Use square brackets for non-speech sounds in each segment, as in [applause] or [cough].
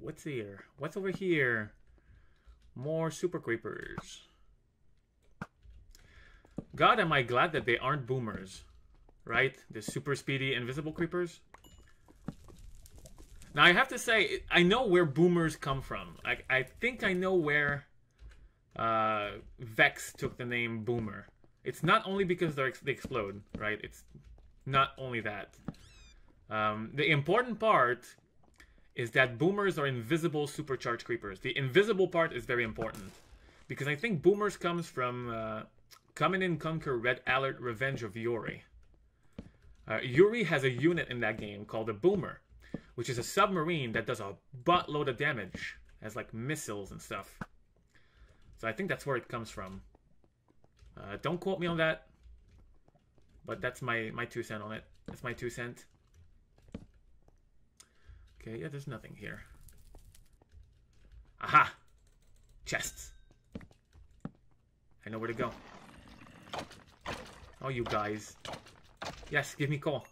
What's here? What's over here? More super creepers. God, am I glad that they aren't boomers. Right? The super speedy invisible creepers. Now, I have to say, I know where boomers come from. I, I think I know where uh, Vex took the name Boomer. It's not only because they they explode, right? It's not only that. Um, the important part is that boomers are invisible supercharged creepers. The invisible part is very important because I think boomers comes from uh, Command and Conquer Red Alert Revenge of Yuri. Uh, Yuri has a unit in that game called a boomer, which is a submarine that does a buttload of damage, has like missiles and stuff. So I think that's where it comes from. Uh, don't quote me on that, but that's my my two cent on it. That's my two cent. Okay, yeah, there's nothing here. Aha! Chests. I know where to go. Oh, you guys. Yes, give me coal.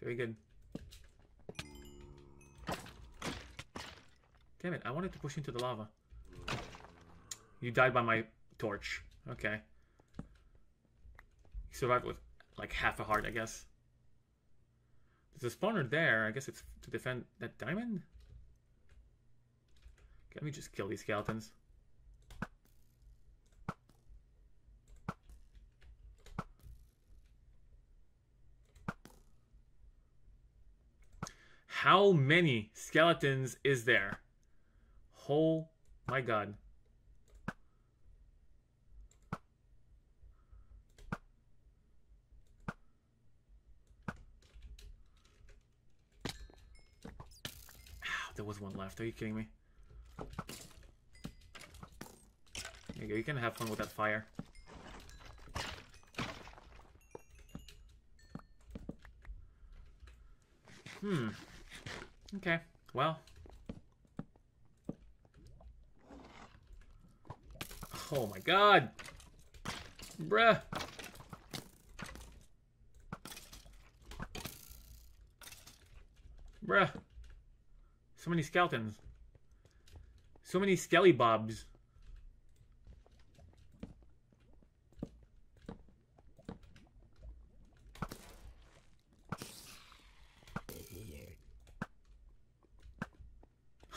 Very good. Damn it, I wanted to push into the lava. You died by my torch. Okay. You survived with like half a heart, I guess. There's a spawner there. I guess it's to defend that diamond? Let me just kill these skeletons. How many skeletons is there? Oh my god. There was one left. Are you kidding me? There you go. You can have fun with that fire. Hmm. Okay. Well. Oh my god! Bruh! Bruh. So many skeletons. So many skelly bobs.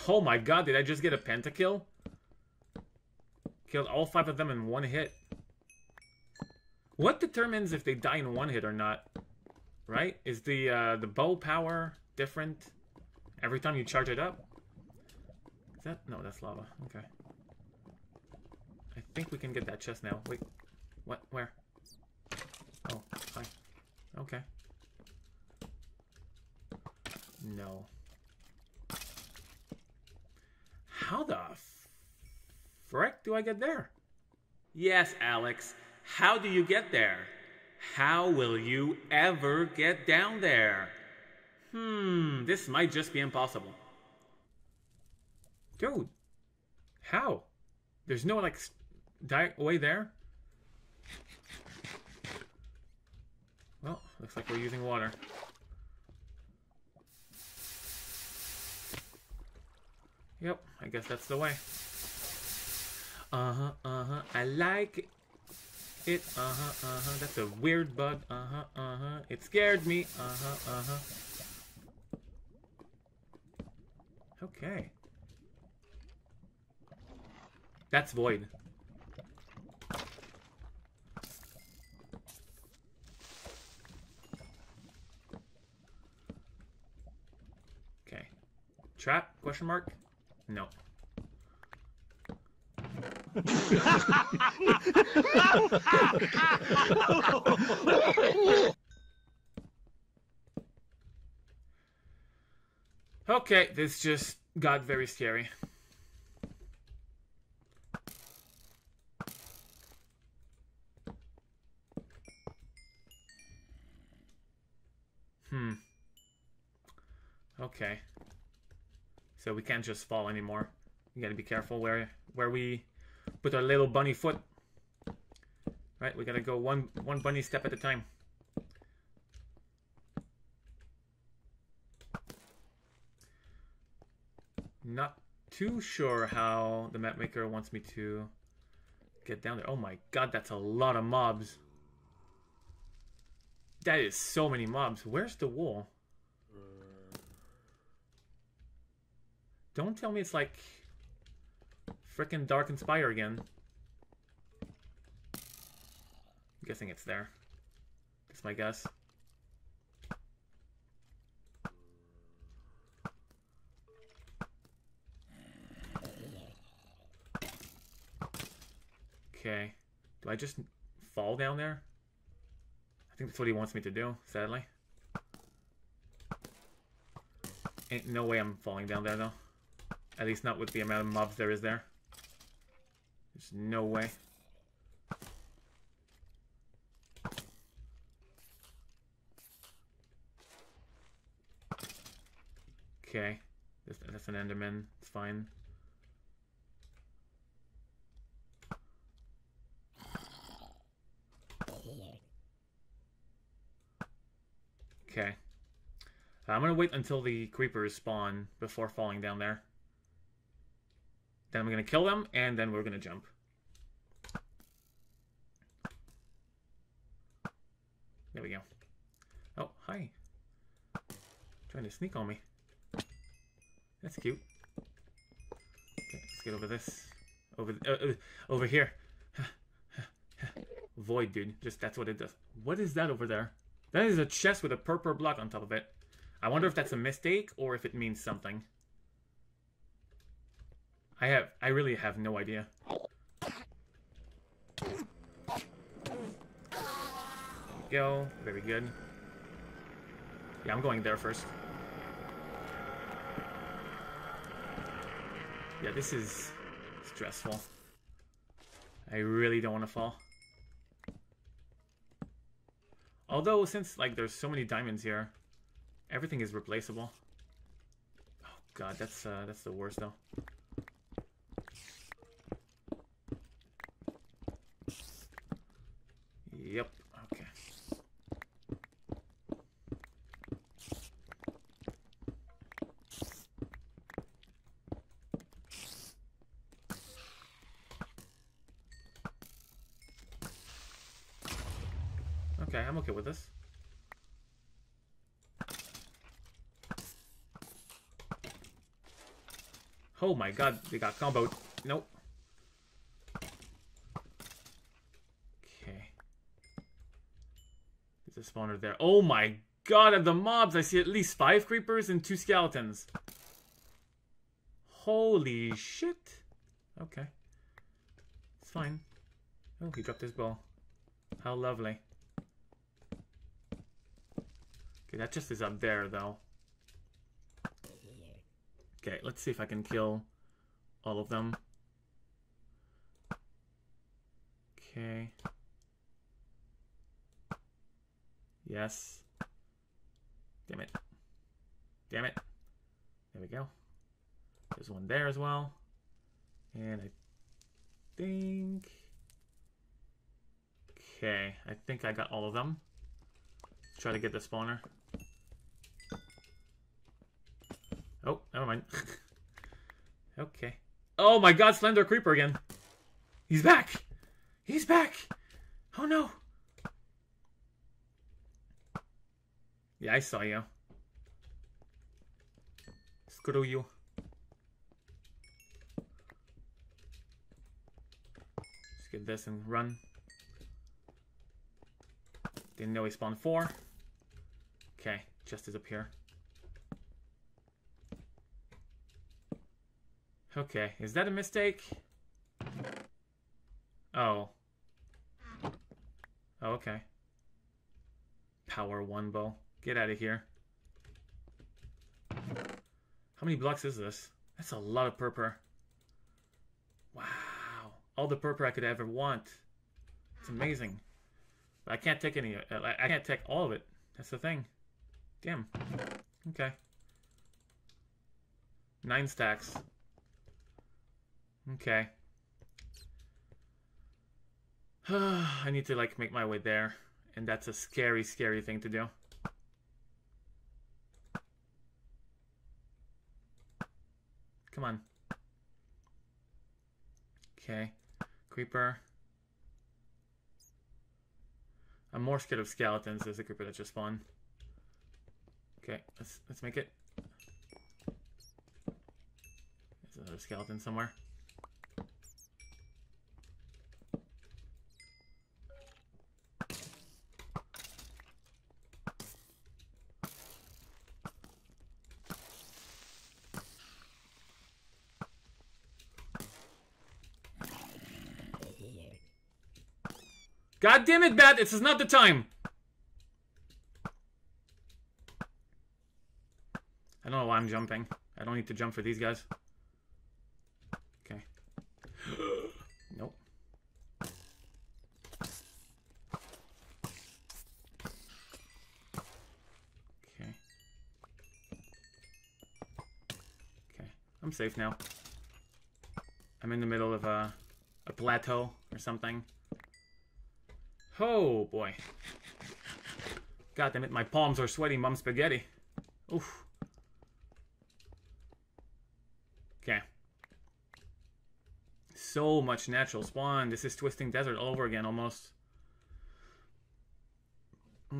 Oh my god, did I just get a pentakill? Killed all five of them in one hit. What determines if they die in one hit or not? Right? Is the uh, the bow power different every time you charge it up? Is that no? That's lava. Okay. I think we can get that chest now. Wait, what? Where? Oh, hi. Okay. No. How the frick do I get there? Yes, Alex. How do you get there? How will you ever get down there? Hmm, this might just be impossible. Dude, how? There's no, like, way there? Well, looks like we're using water. Yep, I guess that's the way. Uh-huh, uh-huh, I like it. Uh-huh, uh-huh, that's a weird bug. Uh-huh, uh-huh, it scared me. Uh-huh, uh-huh. Okay. That's void. Okay. Trap? Question mark? No. [laughs] [laughs] [laughs] okay, this just got very scary. Hmm. Okay. So we can't just fall anymore. We gotta be careful where where we put our little bunny foot. Right, we gotta go one one bunny step at a time. Not too sure how the map maker wants me to get down there. Oh my god, that's a lot of mobs. That is so many mobs. Where's the wall? Don't tell me it's like frickin' Dark Spire again. I'm guessing it's there. That's my guess. Okay. Do I just fall down there? I think that's what he wants me to do, sadly. Ain't no way I'm falling down there, though. At least not with the amount of mobs there is there. There's no way. Okay. That's an Enderman. It's fine. Okay. I'm gonna wait until the creepers spawn before falling down there. Then I'm gonna kill them, and then we're gonna jump. There we go. Oh, hi. Trying to sneak on me. That's cute. Okay, let's get over this. Over, uh, uh, over here. [sighs] Void, dude. Just that's what it does. What is that over there? That is a chest with a purple block on top of it. I wonder if that's a mistake or if it means something. I have I really have no idea. go. Very good. Yeah, I'm going there first. Yeah, this is stressful. I really don't want to fall. Although, since like there's so many diamonds here, everything is replaceable. Oh god, that's uh, that's the worst though. Yep. Okay. Okay, I'm okay with this. Oh my god, they got comboed. Nope. Okay. There's a spawner there. Oh my god, of the mobs, I see at least five creepers and two skeletons. Holy shit. Okay. It's fine. Oh, he dropped his ball. How lovely. Okay, that just is up there, though. Okay, let's see if I can kill all of them. Okay. Yes. Damn it. Damn it. There we go. There's one there as well. And I think... Okay, I think I got all of them. Let's Try to get the spawner. Oh, never mind. okay. Oh my god, Slender Creeper again. He's back. He's back. Oh no. Yeah, I saw you. Screw you. Let's get this and run. Didn't know he spawned four. Okay, just is up here. Okay, is that a mistake? Oh. Oh, okay. Power one bow. Get out of here. How many blocks is this? That's a lot of purple. Wow. All the purple I could ever want. It's amazing. But I can't take any. I can't take all of it. That's the thing. Damn. Okay. Nine stacks. Okay. [sighs] I need to like make my way there. And that's a scary, scary thing to do. Come on. Okay. Creeper. I'm more scared of skeletons. There's a creeper that just spawned. Okay, let's let's make it. There's another skeleton somewhere. God damn it, Bat! This is not the time! I don't know why I'm jumping. I don't need to jump for these guys. Okay. [gasps] nope. Okay. Okay. I'm safe now. I'm in the middle of a, a plateau or something. Oh boy. God damn it, my palms are sweaty, mum spaghetti. Oof. Okay. So much natural spawn. This is Twisting Desert all over again, almost.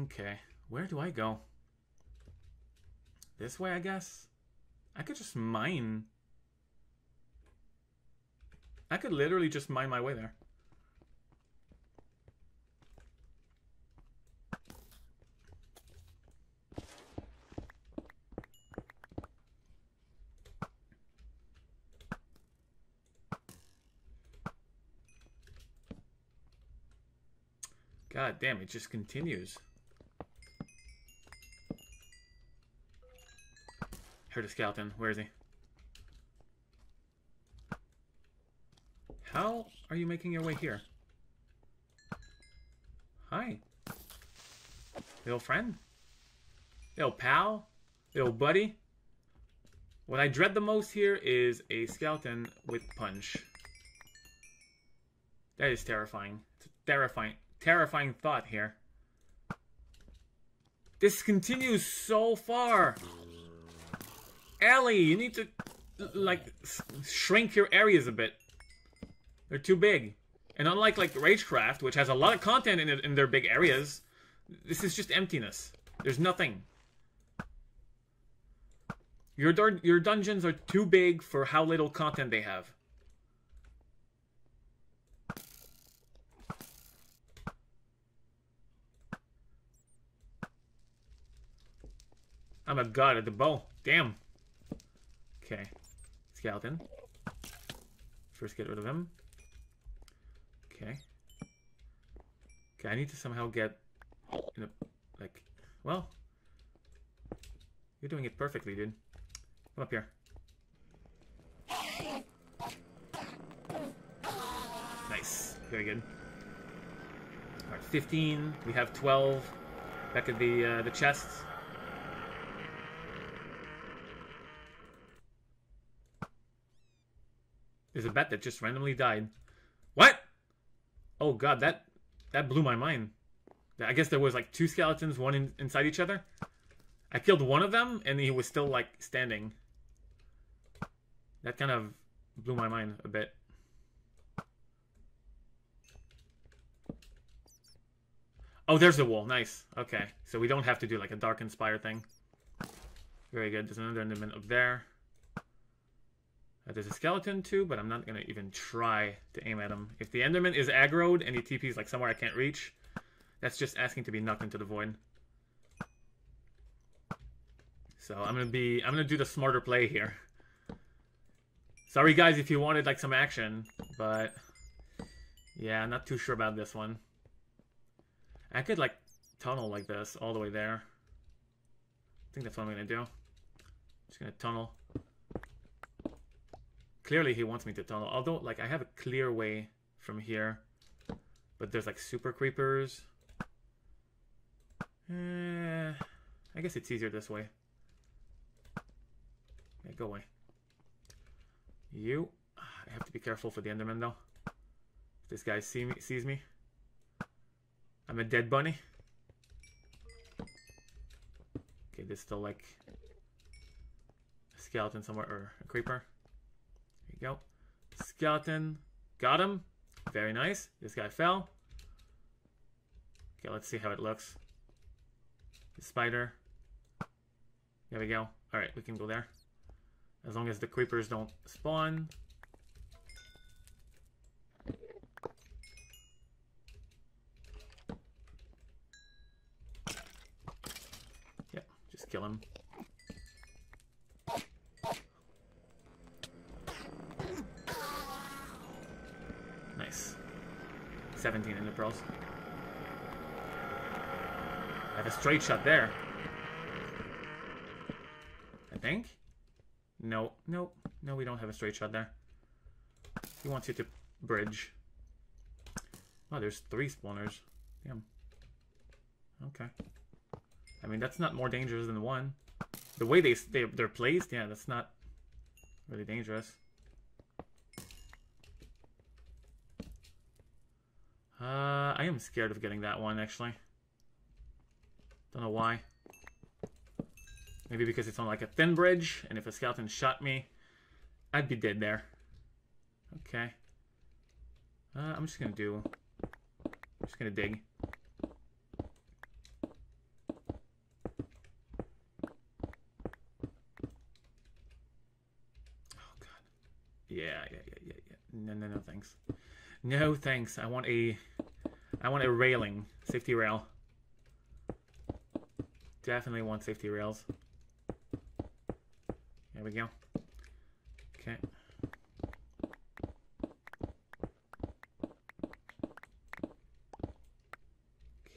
Okay. Where do I go? This way, I guess? I could just mine. I could literally just mine my way there. God damn, it just continues. Heard a skeleton. Where is he? How are you making your way here? Hi. Little friend? Little pal? Little buddy? What I dread the most here is a skeleton with punch. That is terrifying. It's terrifying terrifying thought here. This continues so far. Ellie, you need to, like, shrink your areas a bit. They're too big. And unlike, like, Ragecraft, which has a lot of content in, it, in their big areas, this is just emptiness. There's nothing. Your, your dungeons are too big for how little content they have. I'm a god at the bow. Damn. Okay. Skeleton. First get rid of him. Okay. Okay, I need to somehow get in a like well You're doing it perfectly, dude. Come up here. Nice. Very good. Alright, 15. We have 12 back at the uh, the chests. There's a bat that just randomly died. What? Oh god, that that blew my mind. I guess there was like two skeletons, one in, inside each other. I killed one of them, and he was still like standing. That kind of blew my mind a bit. Oh, there's the wall. Nice. Okay, so we don't have to do like a Dark Inspire thing. Very good. There's another enderman up there. There's a skeleton too, but I'm not gonna even try to aim at him. If the Enderman is aggroed and he TP's like somewhere I can't reach, that's just asking to be knocked into the void. So I'm gonna be I'm gonna do the smarter play here. Sorry guys if you wanted like some action, but yeah, I'm not too sure about this one. I could like tunnel like this all the way there. I think that's what I'm gonna do. Just gonna tunnel. Clearly he wants me to tunnel. Although, like, I have a clear way from here. But there's, like, super creepers. Eh, I guess it's easier this way. Yeah, go away. You. I have to be careful for the Enderman, though. If this guy see me, sees me. I'm a dead bunny. Okay, there's still, like, a skeleton somewhere, or a creeper. Go. Skeleton. Got him. Very nice. This guy fell. Okay, let's see how it looks. The spider. There we go. Alright, we can go there. As long as the creepers don't spawn. Yep, just kill him. 17 in. I have a straight shot there. I think. No, no, no, we don't have a straight shot there. He wants you to bridge. Oh, there's three spawners. Damn. Okay. I mean, that's not more dangerous than one. The way they, they they're placed, yeah, that's not really dangerous. Uh, I am scared of getting that one, actually. Don't know why. Maybe because it's on like a thin bridge, and if a skeleton shot me, I'd be dead there. Okay. Uh, I'm just gonna do... I'm just gonna dig. Oh god. Yeah, yeah, yeah, yeah, yeah. No, no, no, thanks. No, thanks. I want a... I want a railing. Safety rail. Definitely want safety rails. There we go. Okay.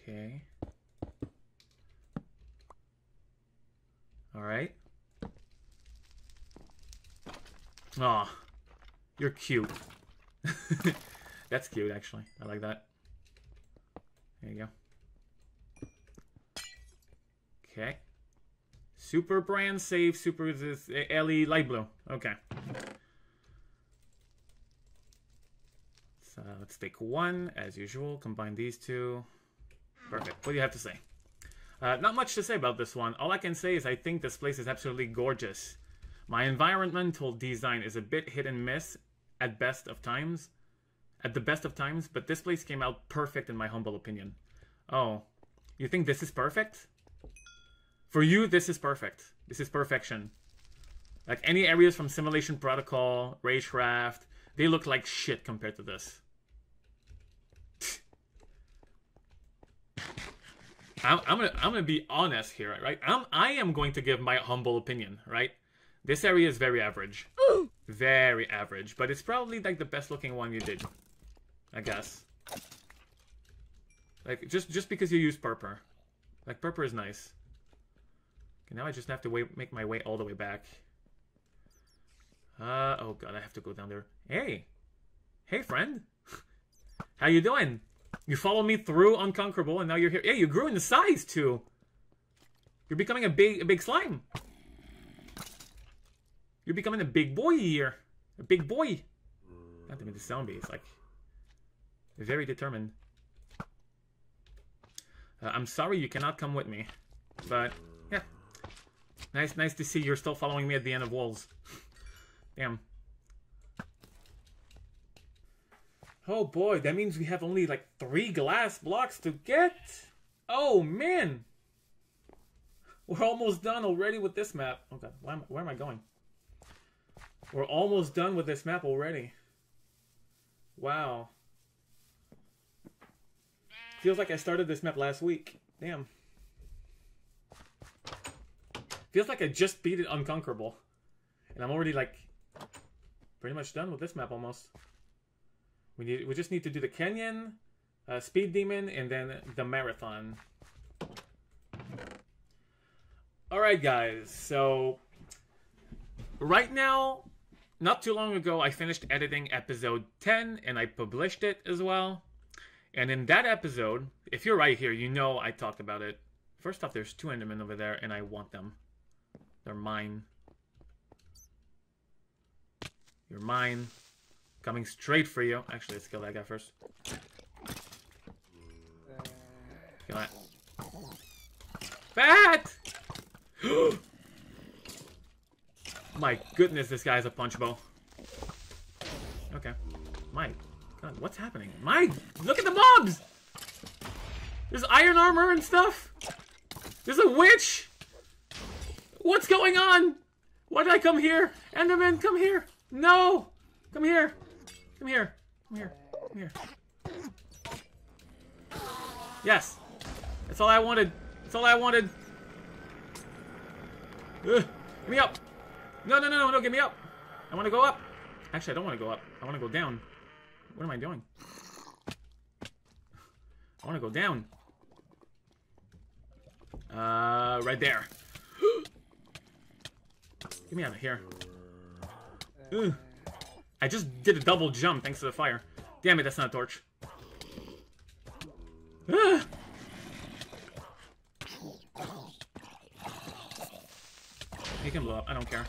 Okay. All right. Aw, you're cute. [laughs] That's cute, actually. I like that. There you go. Okay. Super brand safe. Super is LE light blue. Okay. So let's take one as usual. Combine these two. Perfect. What do you have to say? Uh, not much to say about this one. All I can say is I think this place is absolutely gorgeous. My environmental design is a bit hit and miss at best of times. At the best of times, but this place came out perfect in my humble opinion. Oh, you think this is perfect? For you, this is perfect. This is perfection. Like any areas from Simulation Protocol, Ragecraft, they look like shit compared to this. [laughs] I'm, I'm gonna I'm gonna be honest here, right? I'm I am going to give my humble opinion, right? This area is very average, [gasps] very average, but it's probably like the best looking one you did, I guess. Like just just because you use purple, like purple is nice. Okay, now I just have to wait, make my way all the way back. Uh oh god, I have to go down there. Hey, hey friend, [laughs] how you doing? You followed me through Unconquerable, and now you're here. Yeah, you grew in size too. You're becoming a big, a big slime. You're becoming a big boy here. A big boy. Not to be the zombie. It's like very determined. Uh, I'm sorry you cannot come with me, but yeah, nice, nice to see you're still following me at the end of walls. Damn. Oh boy, that means we have only like three glass blocks to get. Oh man, we're almost done already with this map. Okay, where am, where am I going? We're almost done with this map already. Wow. Feels like I started this map last week. Damn. Feels like I just beat it unconquerable. And I'm already like pretty much done with this map almost. We need we just need to do the canyon, uh, speed demon, and then the marathon. All right, guys. So right now, not too long ago, I finished editing episode 10, and I published it as well. And in that episode, if you're right here, you know I talked about it. First off, there's two Endermen over there, and I want them. They're mine. You're mine. Coming straight for you. Actually, let's kill that guy first. Kill that. Fat! [gasps] My goodness, this guy's a punch bow. Okay. My God, what's happening? My, look at the mobs! There's iron armor and stuff. There's a witch. What's going on? Why did I come here? Enderman, come here. No. Come here. Come here. Come here. Come here. Yes. That's all I wanted. That's all I wanted. Ugh. Get me up. No, no, no, no, no, get me up. I want to go up. Actually, I don't want to go up. I want to go down. What am I doing? I want to go down. Uh, right there. [gasps] Get me out of here. Ugh. I just did a double jump thanks to the fire. Damn it, that's not a torch. Ugh. He can blow up, I don't care.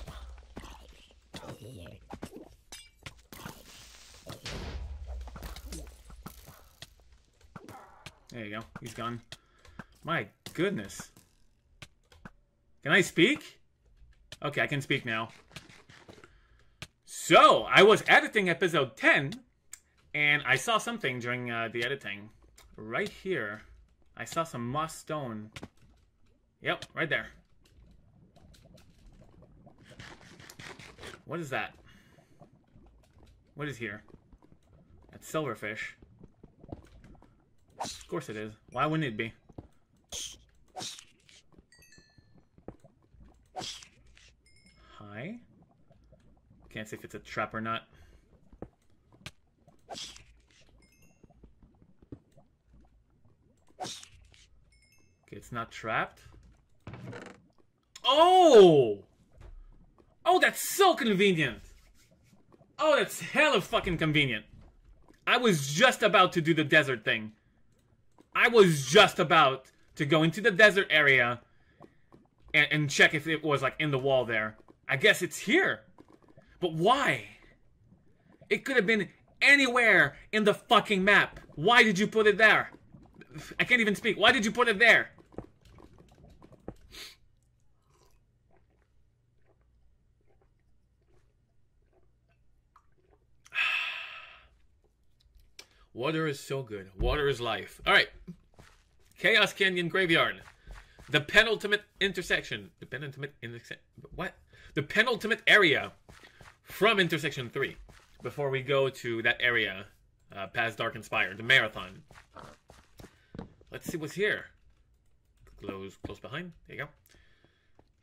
There you go, he's gone. My goodness. Can I speak? Okay, I can speak now. So, I was editing episode 10, and I saw something during uh, the editing. Right here, I saw some moss stone. Yep, right there. What is that? What is here? That's silverfish. Of course it is. Why wouldn't it be? Hi. Can't see if it's a trap or not. Okay, it's not trapped. Oh! Oh, that's so convenient! Oh, that's hella fucking convenient. I was just about to do the desert thing. I was just about to go into the desert area and, and check if it was like in the wall there. I guess it's here. But why? It could have been anywhere in the fucking map. Why did you put it there? I can't even speak. Why did you put it there? Water is so good. Water is life. All right. Chaos Canyon Graveyard. The penultimate intersection. The penultimate intersection. What? The penultimate area from intersection 3. Before we go to that area uh, past Dark Inspire, the marathon. Let's see what's here. Close, close behind. There you go.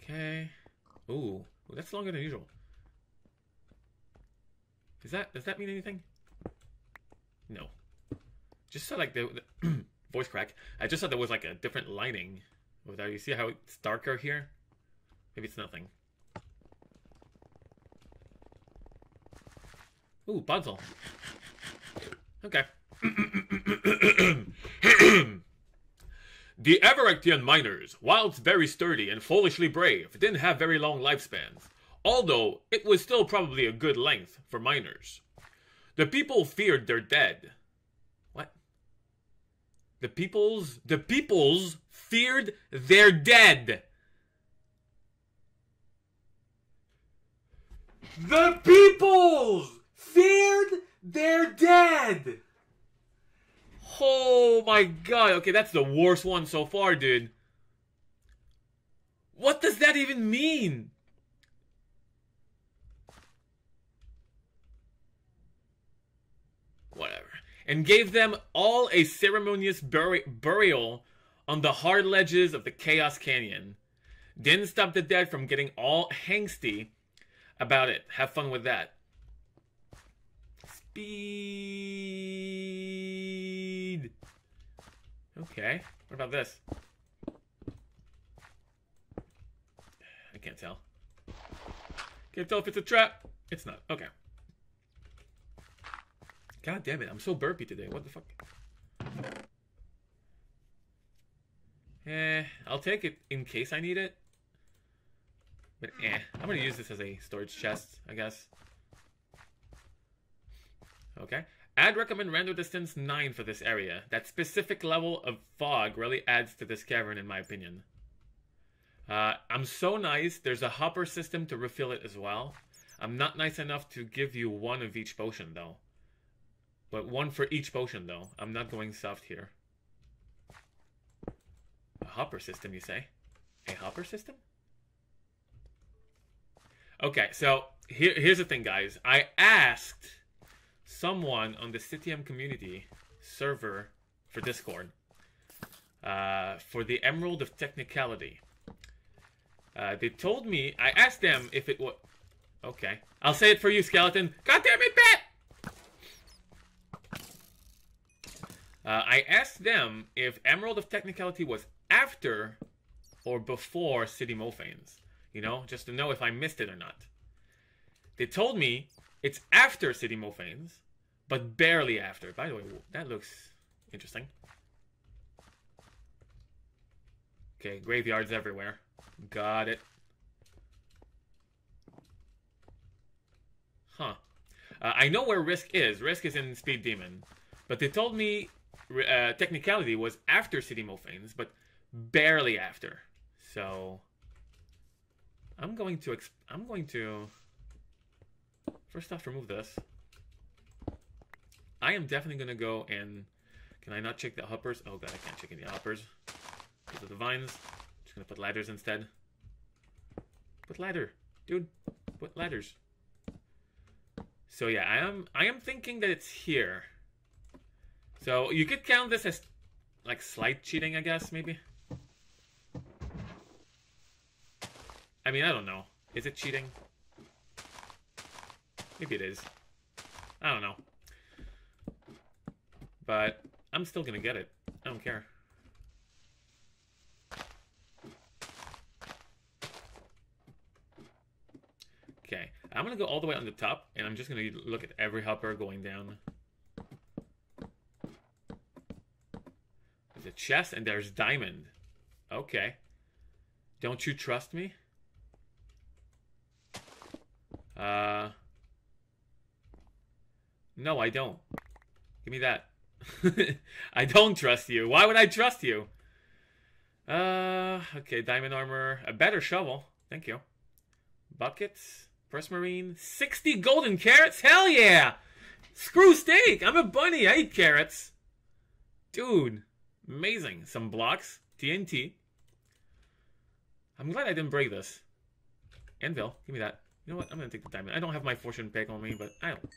Okay. Ooh, Ooh that's longer than usual. Is that does that mean anything? No. Just so like the, the [clears throat] voice crack. I just thought there was like a different lighting. With that, you see how it's darker here? Maybe it's nothing. Ooh, puzzle. Okay. [clears throat] the Everectian miners, whilst very sturdy and foolishly brave, didn't have very long lifespans, although it was still probably a good length for miners. The people feared their dead, the peoples, the peoples feared their dead. The peoples feared their dead. Oh my god. Okay, that's the worst one so far, dude. What does that even mean? And gave them all a ceremonious buri- burial on the hard ledges of the Chaos Canyon. Didn't stop the dead from getting all hangsty about it. Have fun with that. Speed. Okay. What about this? I can't tell. Can't tell if it's a trap. It's not. Okay. God damn it, I'm so burpy today. What the fuck? Eh, I'll take it in case I need it. But eh, I'm gonna use this as a storage chest, I guess. Okay. Add recommend render distance 9 for this area. That specific level of fog really adds to this cavern in my opinion. Uh, I'm so nice. There's a hopper system to refill it as well. I'm not nice enough to give you one of each potion, though. But one for each potion, though. I'm not going soft here. A hopper system, you say? A hopper system? Okay, so here, here's the thing, guys. I asked someone on the CTM community server for Discord uh, for the Emerald of Technicality. Uh, they told me, I asked them if it was... Okay. I'll say it for you, Skeleton. God damn it, Bat! Uh, I asked them if Emerald of Technicality was after or before City Mophanes. You know, just to know if I missed it or not. They told me it's after City Mophanes, but barely after. By the way, that looks interesting. Okay, graveyards everywhere. Got it. Huh. Uh, I know where Risk is. Risk is in Speed Demon. But they told me uh, Technicality was after City Mophanes, but barely after. So... I'm going to... exp I'm going to... First off, remove this. I am definitely going to go and... Can I not check the hoppers? Oh god, I can't check any hoppers. Because of the vines. Just going to put ladders instead. Put ladder. Dude, put ladders. So yeah, I am I am thinking that it's here. So you could count this as like slight cheating, I guess, maybe. I mean, I don't know. Is it cheating? Maybe it is. I don't know. But I'm still gonna get it. I don't care. Okay, I'm gonna go all the way on the top, and I'm just gonna look at every hopper going down. There's a chest, and there's diamond. Okay. Don't you trust me? Uh... No, I don't. Give me that. [laughs] I don't trust you. Why would I trust you? Uh, okay, diamond armor. A better shovel. Thank you. Buckets. Prismarine. 60 golden carrots? Hell yeah! Screw steak! I'm a bunny. I eat carrots. Dude. Amazing. Some blocks. TNT. I'm glad I didn't break this. Anvil. Give me that. You know what? I'm gonna take the diamond. I don't have my fortune pick on me, but I don't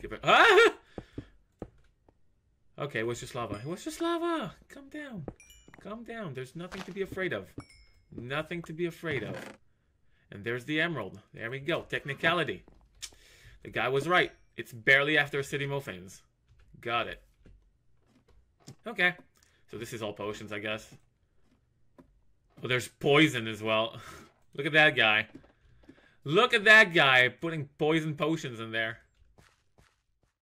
give it. Ah! [laughs] Okay, it was just lava. It was just lava. Calm down. Calm down. There's nothing to be afraid of. Nothing to be afraid of. And there's the emerald. There we go. Technicality. The guy was right. It's barely after City Mophanes. Got it. Okay. So this is all potions, I guess. Oh, there's poison as well. [laughs] Look at that guy. Look at that guy putting poison potions in there.